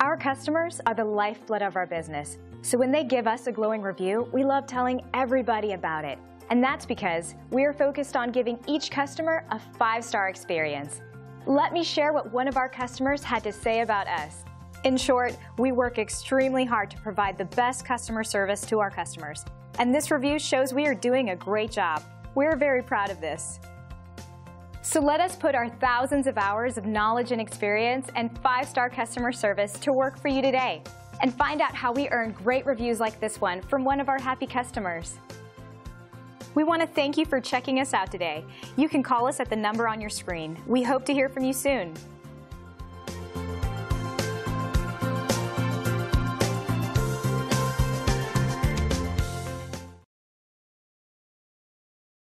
Our customers are the lifeblood of our business, so when they give us a glowing review, we love telling everybody about it. And that's because we are focused on giving each customer a five-star experience. Let me share what one of our customers had to say about us. In short, we work extremely hard to provide the best customer service to our customers. And this review shows we are doing a great job. We're very proud of this. So let us put our thousands of hours of knowledge and experience and five-star customer service to work for you today and find out how we earn great reviews like this one from one of our happy customers. We want to thank you for checking us out today. You can call us at the number on your screen. We hope to hear from you soon.